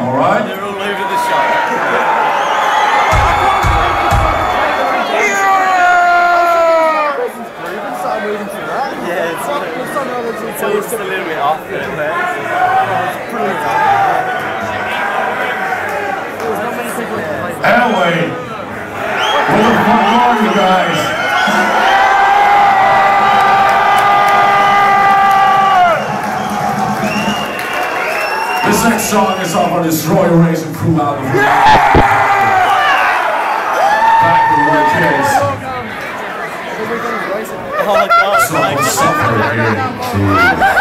song, all right? Zero later this song. Yeah. it's a little bit off there. Anyway, we're looking forward to you guys. Song is off our Destroy Erase Improve album. Back when we were kids. Oh my god. Song called Suffer Here.